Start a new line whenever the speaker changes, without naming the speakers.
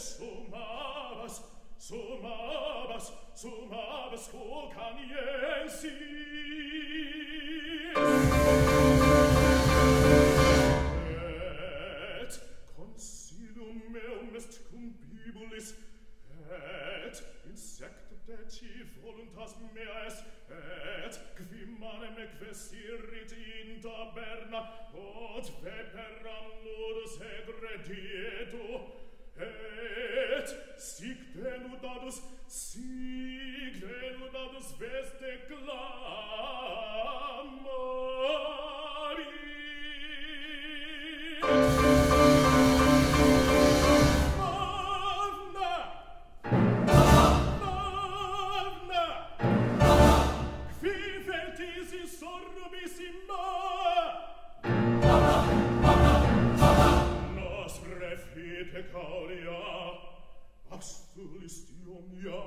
sumabas, sumabas, sumabas vulcaniensis. Et consilium meum est cum bibulis, et insecta deci voluntas meas, et qui manem exvestirit in taberna, od veperam nudus egredietu, et sic tenudadus, sic tenudadus veste clamaris. Nos refite caudia, Hast du List, Jung, ja,